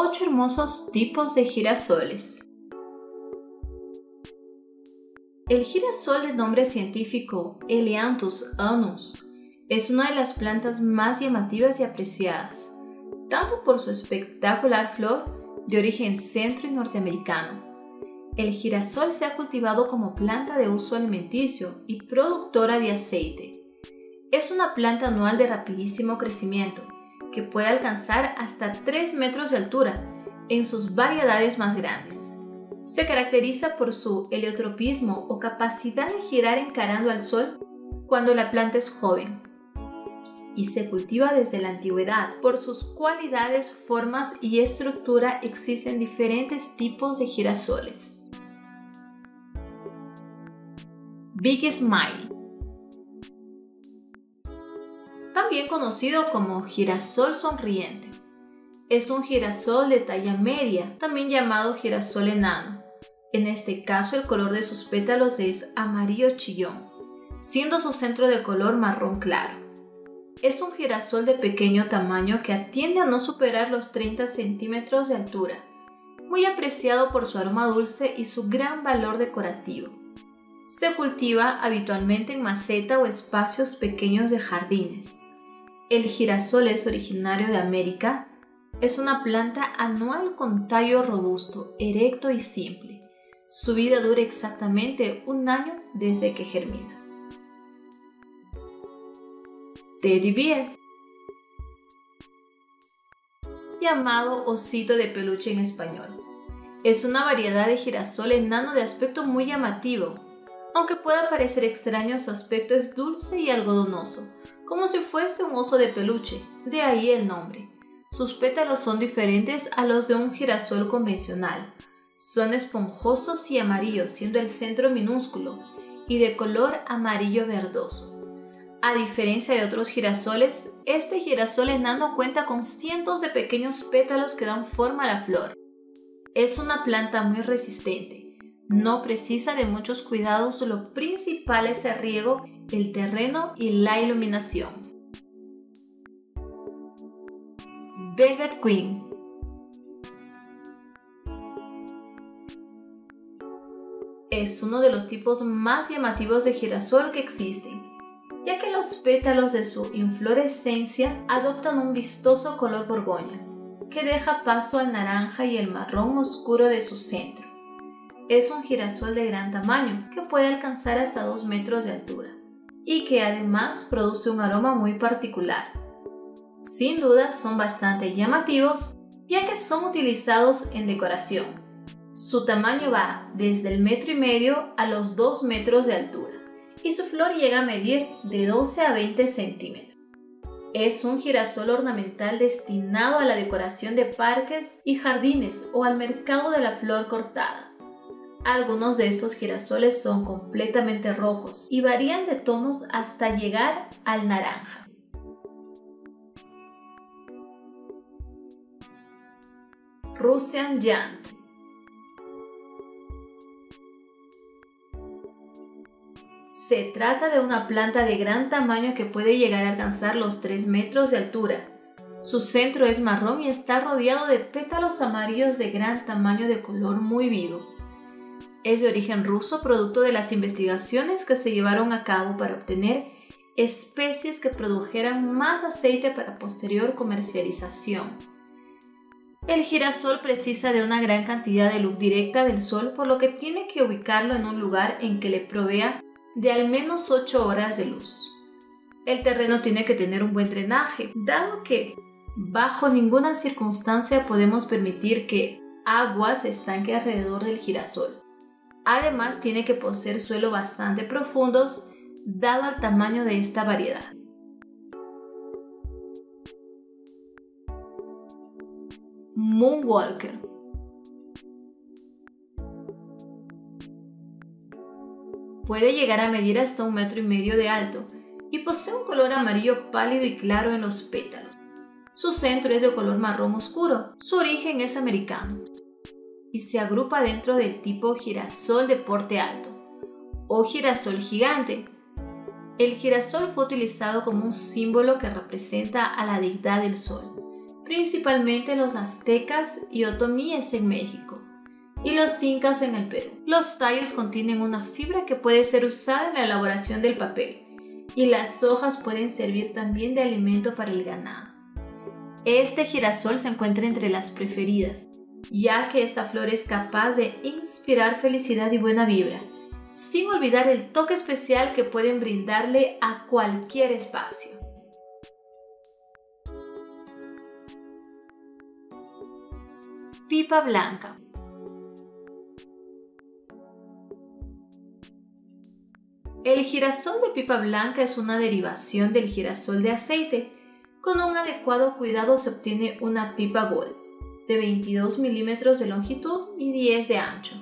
ocho hermosos tipos de girasoles. El girasol de nombre científico Eleanthus anus es una de las plantas más llamativas y apreciadas, tanto por su espectacular flor de origen centro y norteamericano. El girasol se ha cultivado como planta de uso alimenticio y productora de aceite. Es una planta anual de rapidísimo crecimiento, que puede alcanzar hasta 3 metros de altura en sus variedades más grandes. Se caracteriza por su heliotropismo o capacidad de girar encarando al sol cuando la planta es joven y se cultiva desde la antigüedad. Por sus cualidades, formas y estructura existen diferentes tipos de girasoles. Big Smile Conocido como girasol sonriente es un girasol de talla media, también llamado girasol enano. En este caso el color de sus pétalos es amarillo chillón, siendo su centro de color marrón claro. Es un girasol de pequeño tamaño que atiende a no superar los 30 centímetros de altura, muy apreciado por su aroma dulce y su gran valor decorativo. Se cultiva habitualmente en maceta o espacios pequeños de jardines. El girasol es originario de América, es una planta anual con tallo robusto, erecto y simple. Su vida dura exactamente un año desde que germina. Teddy Bear llamado osito de peluche en español. Es una variedad de girasol enano de aspecto muy llamativo. Aunque pueda parecer extraño, su aspecto es dulce y algodonoso, como si fuese un oso de peluche, de ahí el nombre. Sus pétalos son diferentes a los de un girasol convencional. Son esponjosos y amarillos, siendo el centro minúsculo y de color amarillo verdoso. A diferencia de otros girasoles, este girasol enano cuenta con cientos de pequeños pétalos que dan forma a la flor. Es una planta muy resistente. No precisa de muchos cuidados, lo principal es el riego, el terreno y la iluminación. Velvet Queen. Es uno de los tipos más llamativos de girasol que existen, ya que los pétalos de su inflorescencia adoptan un vistoso color borgoña, que deja paso al naranja y el marrón oscuro de su centro. Es un girasol de gran tamaño, que puede alcanzar hasta 2 metros de altura, y que además produce un aroma muy particular, sin duda son bastante llamativos ya que son utilizados en decoración. Su tamaño va desde el metro y medio a los 2 metros de altura y su flor llega a medir de 12 a 20 centímetros. Es un girasol ornamental destinado a la decoración de parques y jardines o al mercado de la flor cortada. Algunos de estos girasoles son completamente rojos y varían de tonos hasta llegar al naranja. Russian Giant. Se trata de una planta de gran tamaño que puede llegar a alcanzar los 3 metros de altura. Su centro es marrón y está rodeado de pétalos amarillos de gran tamaño de color muy vivo. Es de origen ruso, producto de las investigaciones que se llevaron a cabo para obtener especies que produjeran más aceite para posterior comercialización. El girasol precisa de una gran cantidad de luz directa del sol, por lo que tiene que ubicarlo en un lugar en que le provea de al menos 8 horas de luz. El terreno tiene que tener un buen drenaje, dado que bajo ninguna circunstancia podemos permitir que agua se estanque alrededor del girasol. Además, tiene que poseer suelo bastante profundos, dado el tamaño de esta variedad. Moonwalker. Puede llegar a medir hasta un metro y medio de alto y posee un color amarillo pálido y claro en los pétalos. Su centro es de color marrón oscuro. Su origen es americano y se agrupa dentro del tipo girasol de porte alto o girasol gigante. El girasol fue utilizado como un símbolo que representa a la deidad del sol principalmente los aztecas y otomíes en México y los incas en el Perú. Los tallos contienen una fibra que puede ser usada en la elaboración del papel y las hojas pueden servir también de alimento para el ganado. Este girasol se encuentra entre las preferidas, ya que esta flor es capaz de inspirar felicidad y buena vibra, sin olvidar el toque especial que pueden brindarle a cualquier espacio. Pipa blanca. El girasol de pipa blanca es una derivación del girasol de aceite. Con un adecuado cuidado se obtiene una pipa gold de 22 milímetros de longitud y 10 de ancho.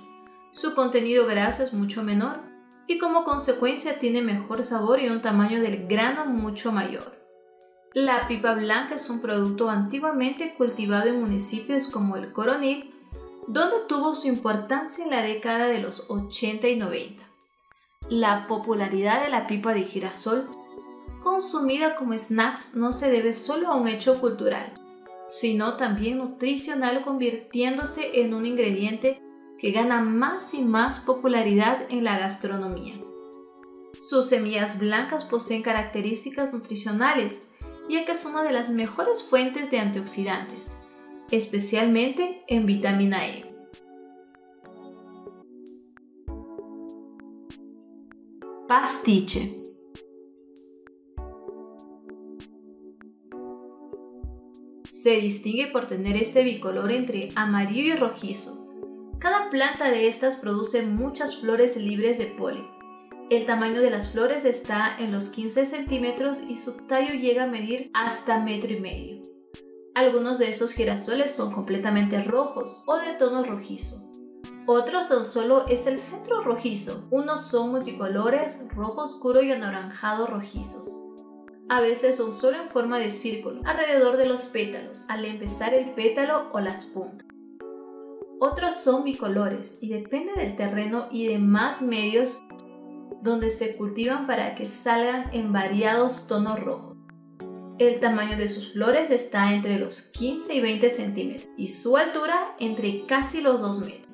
Su contenido graso es mucho menor y como consecuencia tiene mejor sabor y un tamaño del grano mucho mayor. La pipa blanca es un producto antiguamente cultivado en municipios como el Coronil, donde tuvo su importancia en la década de los 80 y 90. La popularidad de la pipa de girasol, consumida como snacks, no se debe solo a un hecho cultural, sino también nutricional, convirtiéndose en un ingrediente que gana más y más popularidad en la gastronomía. Sus semillas blancas poseen características nutricionales ya que es una de las mejores fuentes de antioxidantes, especialmente en vitamina E. Pastiche. Se distingue por tener este bicolor entre amarillo y rojizo. Cada planta de estas produce muchas flores libres de polen el tamaño de las flores está en los 15 centímetros y su tallo llega a medir hasta metro y medio. Algunos de estos girasoles son completamente rojos o de tono rojizo. Otros tan solo es el centro rojizo. Unos son multicolores, rojo oscuro y anaranjado rojizos. A veces son solo en forma de círculo, alrededor de los pétalos, al empezar el pétalo o las puntas. Otros son bicolores y depende del terreno y demás medios donde se cultivan para que salgan en variados tonos rojos. El tamaño de sus flores está entre los 15 y 20 centímetros y su altura entre casi los 2 metros.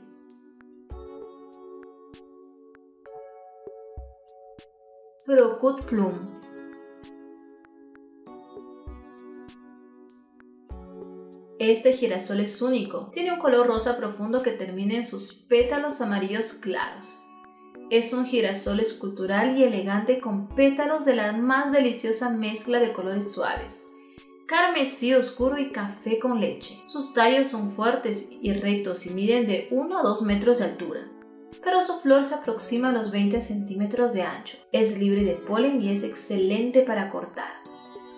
Procut Plum Este girasol es único, tiene un color rosa profundo que termina en sus pétalos amarillos claros. Es un girasol escultural y elegante con pétalos de la más deliciosa mezcla de colores suaves. Carmesí oscuro y café con leche. Sus tallos son fuertes y rectos y miden de 1 a 2 metros de altura, pero su flor se aproxima a los 20 centímetros de ancho. Es libre de polen y es excelente para cortar.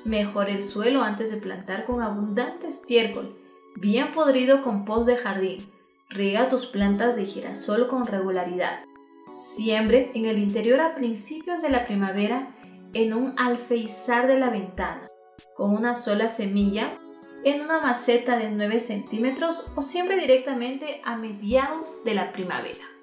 Mejor el suelo antes de plantar con abundante estiércol, bien podrido con post de jardín. Riega tus plantas de girasol con regularidad. Siembre en el interior a principios de la primavera en un alfeizar de la ventana, con una sola semilla, en una maceta de 9 centímetros o siembre directamente a mediados de la primavera.